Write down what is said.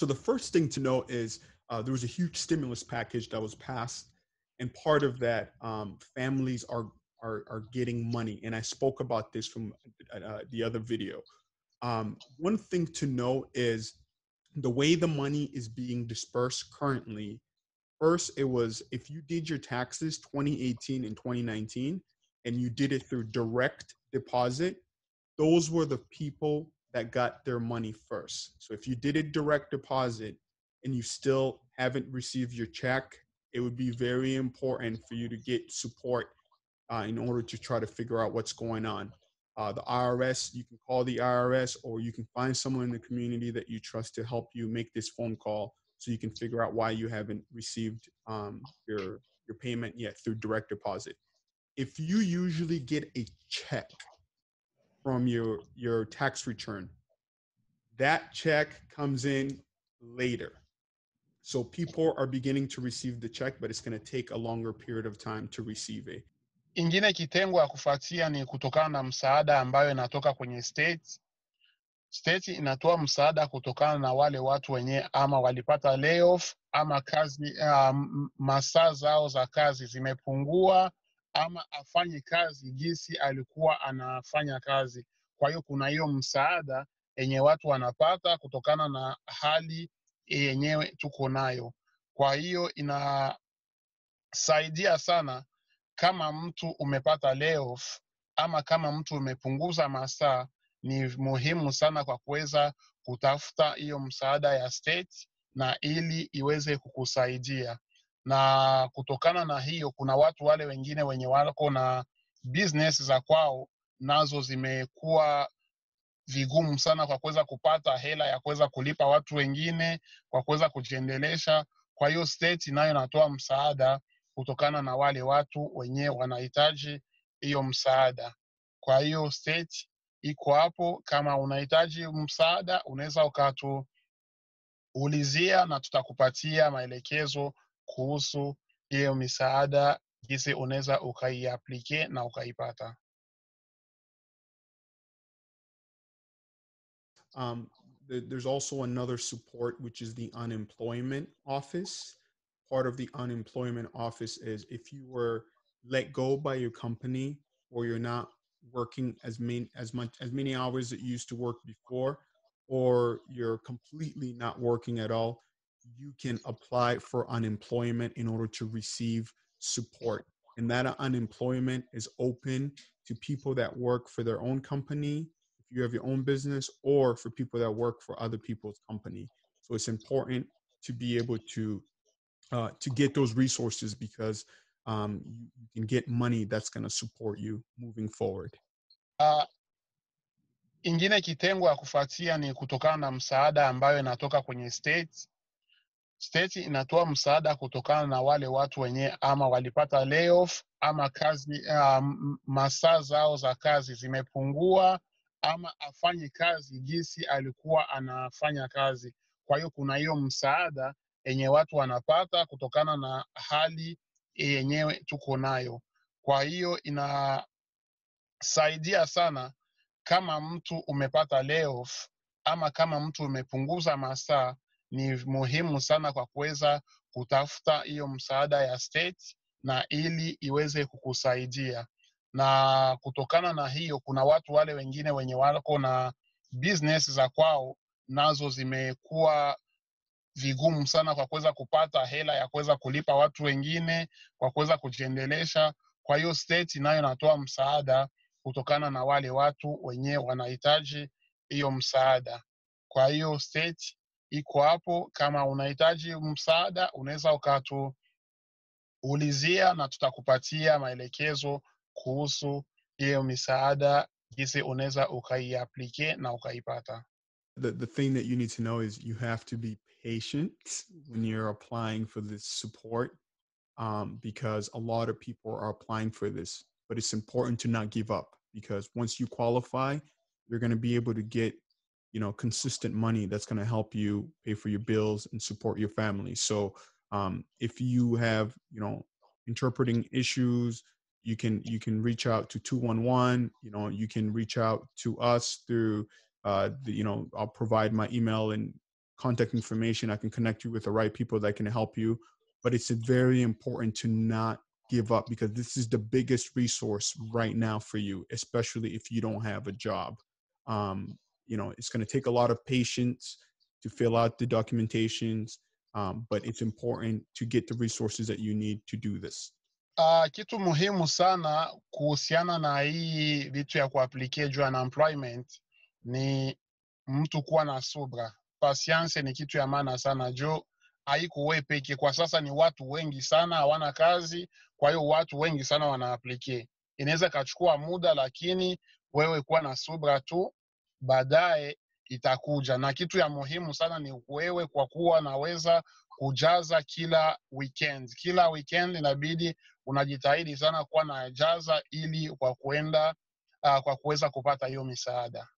So the first thing to note is uh, there was a huge stimulus package that was passed, and part of that, um, families are, are are getting money. And I spoke about this from uh, uh, the other video. Um, one thing to note is the way the money is being dispersed currently. First, it was if you did your taxes 2018 and 2019, and you did it through direct deposit, those were the people that got their money first. So if you did a direct deposit and you still haven't received your check, it would be very important for you to get support uh, in order to try to figure out what's going on. Uh, the IRS, you can call the IRS or you can find someone in the community that you trust to help you make this phone call so you can figure out why you haven't received um, your, your payment yet through direct deposit. If you usually get a check from your your tax return. That check comes in later. So people are beginning to receive the check, but it's going to take a longer period of time to receive it. Ingine kitengo ya kufuatia ni kutokana na msaada ambayo inatoka kwenye state. State inatoa msaada kutokana na wale watu wenye ama walipata layoff ama kazi um, masaa zao za kazi zimepungua ama afanye kazi jinsi alikuwa anafanya kazi. Kwa hiyo kuna hiyo msaada yenye watu wanapata kutokana na hali yenyewe tuko nayo. Kwa hiyo inasaidia sana kama mtu umepata layoff ama kama mtu umepunguza masaa, ni muhimu sana kwa kuweza kutafuta hiyo msaada ya state na ili iweze kukusaidia na kutokana na hiyo kuna watu wale wengine wenye wako na business za kwao nazo zimekuwa vigumu sana kwa kuweza kupata hela ya kuweza kulipa watu wengine kwa kuweza kujiendelesha. Kwa hiyo state nayo inatoa msaada kutokana na wale watu wenyewe wanahitaji hiyo msaada. Kwa hiyo state iko hapo, kama unahitaji msaada unaweza ukatuulizia na tutakupatia maelekezo kuhusu hiyo misaada jinsi unaweza ukaiaplike na ukaipata. Um, there's also another support, which is the unemployment office. Part of the unemployment office is if you were let go by your company or you're not working as main as much as many hours that you used to work before, or you're completely not working at all, you can apply for unemployment in order to receive support. And that unemployment is open to people that work for their own company, if you have your own business, or for people that work for other people's company. So it's important to be able to uh, to get those resources because um, you, can get money that's going to support you moving forward. Uh, ingine kitengo ya kufuatia ni kutokana na msaada ambayo inatoka kwenye states state inatoa msaada kutokana na wale watu wenyewe ama walipata layoff ama kazi um, masaa zao za kazi zimepungua ama afanyi kazi jinsi alikuwa anafanya kazi. Kwa hiyo kuna hiyo msaada yenye watu wanapata kutokana na hali yenyewe tuko nayo. Kwa hiyo inasaidia sana kama mtu umepata layoff ama kama mtu umepunguza masaa ni muhimu sana kwa kuweza kutafuta hiyo msaada ya state na ili iweze kukusaidia. Na kutokana na hiyo, kuna watu wale wengine wenye wako na business za kwao nazo zimekuwa vigumu sana kwa kuweza kupata hela ya kuweza kulipa watu wengine kwa kuweza kujiendelesha. Kwa hiyo state nayo inatoa msaada kutokana na wale watu wenyewe wanahitaji hiyo msaada. Kwa hiyo state iko hapo. Kama unahitaji msaada, unaweza ukatuulizia na tutakupatia maelekezo kuhusu hiyo misaada, jinsi unaweza ukaiaplike na ukaipata. The, the thing that you need to know is you have to be patient when you're applying for this support um, because a lot of people are applying for this. But it's important to not give up because once you qualify, you're going to be able to get you know consistent money that's going to help you pay for your bills and support your family so um, if you have you know interpreting issues you can you can reach out to 211 you know you can reach out to us through uh, the, you know i'll provide my email and contact information. I can connect you with the right people that can help you. But it's very important to not give up because this is the biggest resource right now for you, especially if you don't have a job. Um, you know, it's going to take a lot of patience to fill out the documentations, um, but it's important to get the resources that you need to do this. Uh, kitu muhimu sana kuhusiana na hii vitu ya kuaplike juu unemployment ni mtu kuwa na subra. Patience ni kitu ya maana sana juu haiko wewe peke. Kwa sasa ni watu wengi sana hawana kazi, kwa hiyo watu wengi sana wanaaplike. Inaweza ikachukua muda, lakini wewe kuwa na subra tu, baadaye itakuja. Na kitu ya muhimu sana ni wewe, kwa kuwa naweza kujaza kila weekend. Kila weekend inabidi unajitahidi sana kuwa najaza ili kwa kuenda uh, kwa kuweza kupata hiyo misaada.